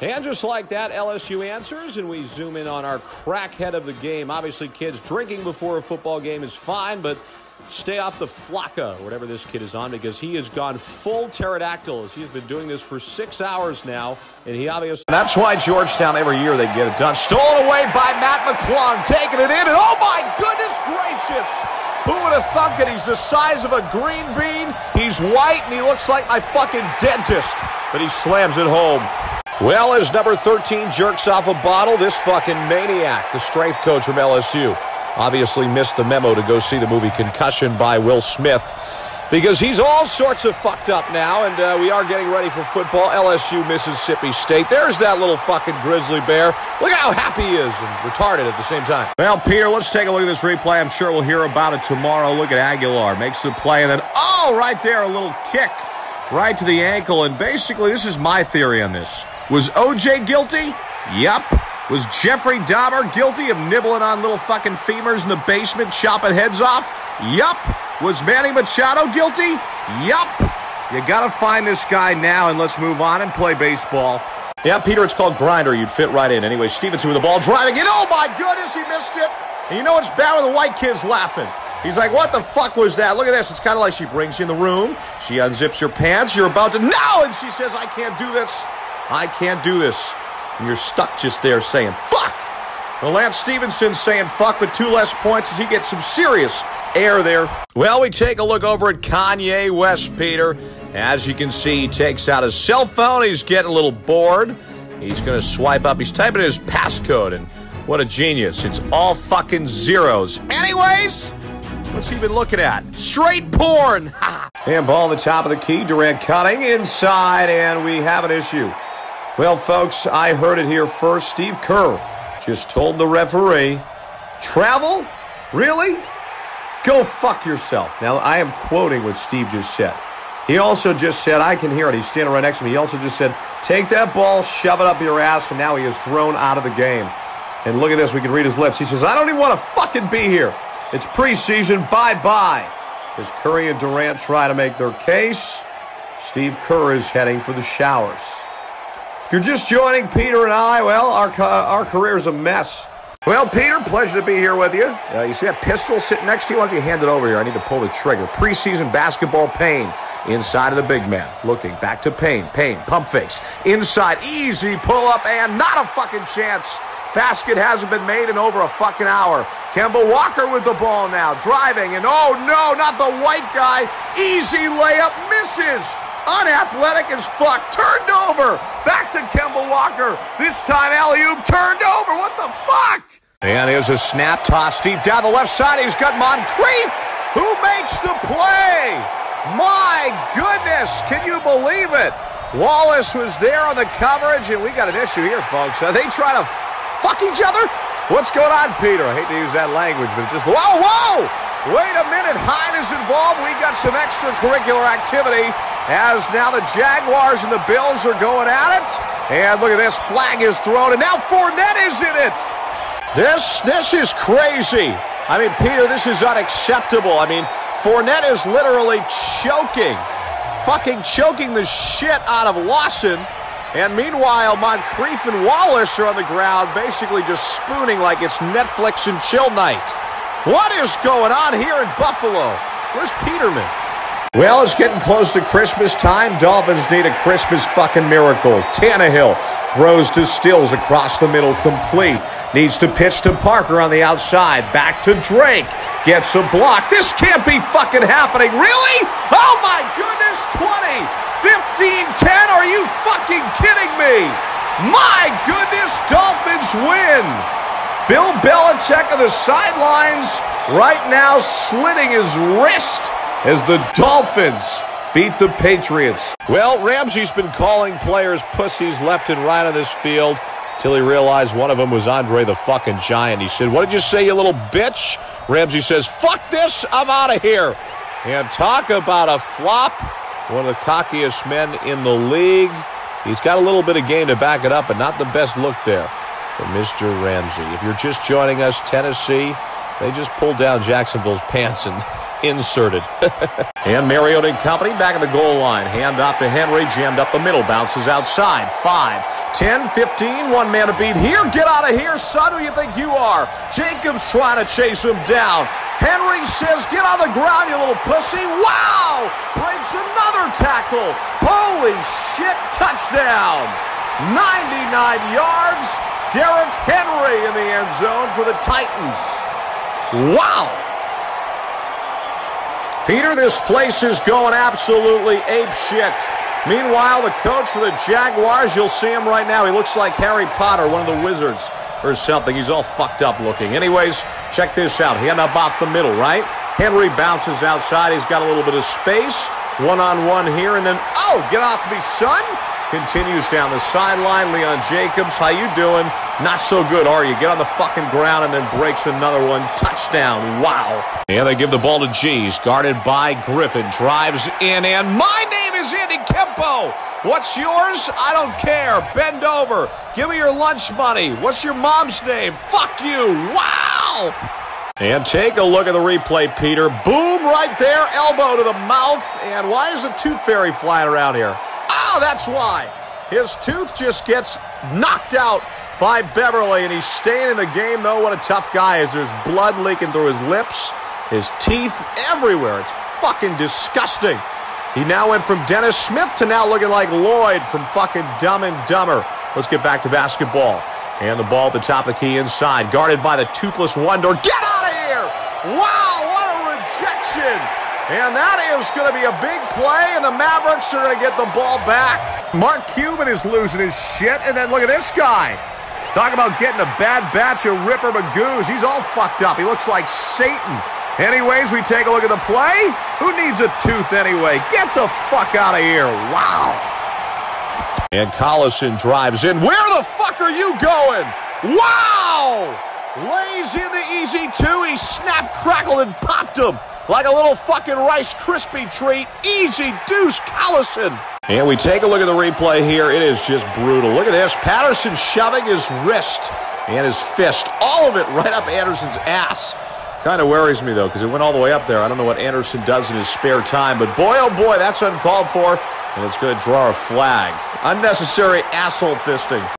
And just like that, LSU answers, and we zoom in on our crackhead of the game. Obviously, kids drinking before a football game is fine, but stay off the flakka, whatever this kid is on, because he has gone full pterodactyl as he's been doing this for six hours now, and he obviously. That's why Georgetown, every year they get it done. Stolen away by Mac McClung, taking it in, and oh my goodness gracious! Who would have thunk it? He's the size of a green bean, he's white, and he looks like my fucking dentist, but he slams it home. Well, as number 13 jerks off a bottle, this fucking maniac, the strength coach from LSU, obviously missed the memo to go see the movie Concussion by Will Smith because he's all sorts of fucked up now, and uh, we are getting ready for football. LSU, Mississippi State. There's that little fucking grizzly bear. Look at how happy he is and retarded at the same time. Well, Peter, let's take a look at this replay. I'm sure we'll hear about it tomorrow. Look at Aguilar. Makes the play, and then, oh, right there, a little kick right to the ankle. And basically, this is my theory on this. Was OJ guilty? Yup. Was Jeffrey Dahmer guilty of nibbling on little fucking femurs in the basement, chopping heads off? Yup. Was Manny Machado guilty? Yup. You gotta find this guy now and let's move on and play baseball. Yeah, Peter, it's called Grindr. You'd fit right in. Anyway, Stephenson with the ball driving in. Oh my goodness, he missed it. And you know what's bad when the white kid's laughing? He's like, what the fuck was that? Look at this. It's kind of like she brings you in the room. She unzips your pants. You're about to, no! And she says, I can't do this. I can't do this. And you're stuck just there saying, fuck! Well, Lance Stephenson saying fuck with two less points as he gets some serious air there. Well, we take a look over at Kanye West, Peter. As you can see, he takes out his cell phone. He's getting a little bored. He's going to swipe up. He's typing his passcode, and what a genius. It's all fucking zeros. Anyways, what's he been looking at? Straight porn! and ball on the top of the key. Durant cutting inside, and we have an issue. Well, folks, I heard it here first. Steve Kerr just told the referee, travel? Really? Go fuck yourself. Now, I am quoting what Steve just said. He also just said, I can hear it. He's standing right next to me. He also just said, take that ball, shove it up your ass, and now he is thrown out of the game. And look at this. We can read his lips. He says, I don't even want to fucking be here. It's preseason. Bye-bye. As Curry and Durant try to make their case, Steve Kerr is heading for the showers. If you're just joining Peter and I, well, our, our career is a mess. Well, Peter, pleasure to be here with you. Uh, you see that pistol sitting next to you? Why don't you hand it over here? I need to pull the trigger. Preseason basketball pain. inside of the big man. Looking back to Payne. Payne, pump fakes. Inside, easy pull up, and not a fucking chance. Basket hasn't been made in over a fucking hour. Kemba Walker with the ball now, driving, and oh no, not the white guy. Easy layup, misses unathletic as fuck, turned over. Back to Kemba Walker. This time alley-oop turned over. What the fuck? And there's a snap toss deep down the left side. He's got Moncrief, who makes the play. My goodness, can you believe it? Wallace was there on the coverage, and we got an issue here, folks. Are they trying to fuck each other? What's going on, Peter? I hate to use that language, but just, whoa, whoa! Wait a minute, Hyde is involved. We got some extracurricular activity as now the Jaguars and the Bills are going at it. And look at this, flag is thrown, and now Fournette is in it. This, this is crazy. I mean, Peter, this is unacceptable. I mean, Fournette is literally choking, fucking choking the shit out of Lawson. And meanwhile, Moncrief and Wallace are on the ground, basically just spooning like it's Netflix and chill night. What is going on here in Buffalo? Where's Peterman? Well, it's getting close to Christmas time. Dolphins need a Christmas fucking miracle. Tannehill throws to Stills across the middle, complete. Needs to pitch to Parker on the outside. Back to Drake. Gets a block. This can't be fucking happening. Really? Oh my goodness. 20, 15, 10. Are you fucking kidding me? My goodness. Dolphins win. Bill Belichick on the sidelines right now slitting his wrist as the Dolphins beat the Patriots. Well, Ramsey's been calling players pussies left and right on this field till he realized one of them was Andre the fucking Giant. He said, what did you say, you little bitch? Ramsey says, fuck this, I'm out of here. And talk about a flop. One of the cockiest men in the league. He's got a little bit of game to back it up, but not the best look there for Mr. Ramsey. If you're just joining us, Tennessee, they just pulled down Jacksonville's pants and inserted. and Mariota and company back at the goal line. Hand off to Henry, jammed up the middle, bounces outside. Five, 10, 15, one man to beat here. Get out of here, son. Who you think you are? Jacobs trying to chase him down. Henry says, get on the ground, you little pussy. Wow! Breaks another tackle. Holy shit, touchdown. 99 yards. Derrick Henry in the end zone for the Titans. Wow! Peter, this place is going absolutely ape shit. Meanwhile, the coach for the Jaguars, you'll see him right now. He looks like Harry Potter, one of the wizards or something. He's all fucked up looking. Anyways, check this out. Hand up off the middle, right? Henry bounces outside. He's got a little bit of space. One-on-one here, and then, oh, get off me, son. Continues down the sideline. Leon Jacobs, how you doing? Not so good, are you? Get on the fucking ground and then breaks another one. Touchdown. Wow. And they give the ball to G's. Guarded by Griffin. Drives in, and my name is Andy Kempo. What's yours? I don't care. Bend over. Give me your lunch money. What's your mom's name? Fuck you. Wow. And take a look at the replay, Peter. Boom, right there. Elbow to the mouth. And why is a tooth fairy flying around here? Oh, that's why. His tooth just gets knocked out by Beverley, and he's staying in the game, though. What a tough guy is. There's blood leaking through his lips, his teeth, everywhere. It's fucking disgusting. He now went from Dennis Smith to now looking like Lloyd from fucking Dumb and Dumber. Let's get back to basketball. And the ball at the top of the key inside, guarded by the toothless wonder. Get out of here! Wow, what a rejection! And that is going to be a big play, and the Mavericks are going to get the ball back. Mark Cuban is losing his shit, and then look at this guy. Talk about getting a bad batch of Ripper Magoos. He's all fucked up. He looks like Satan. Anyways, we take a look at the play. Who needs a tooth anyway? Get the fuck out of here. Wow. And Collison drives in. Where the fuck are you going? Wow! Lays in the easy two. He snapped, crackled, and popped him like a little fucking Rice Krispie treat. Easy deuce Collison. And we take a look at the replay here. It is just brutal. Look at this. Patterson shoving his wrist and his fist. All of it right up Anderson's ass. Kind of worries me, though, because it went all the way up there. I don't know what Anderson does in his spare time, but boy, oh boy, that's uncalled for, and it's going to draw a flag. Unnecessary asshole fisting.